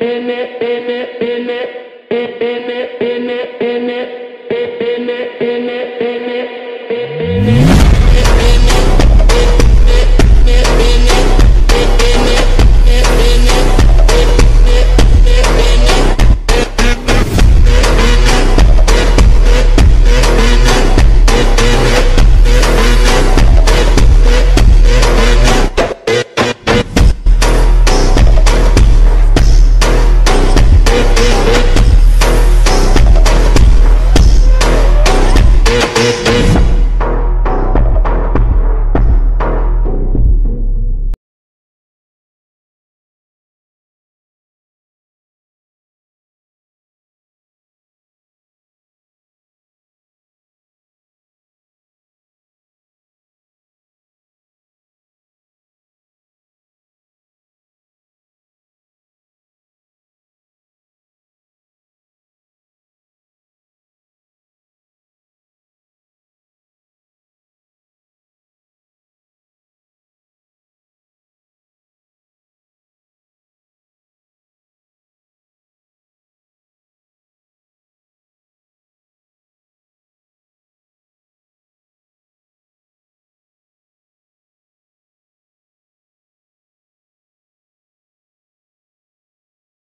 bene bene bene bene bene bene bene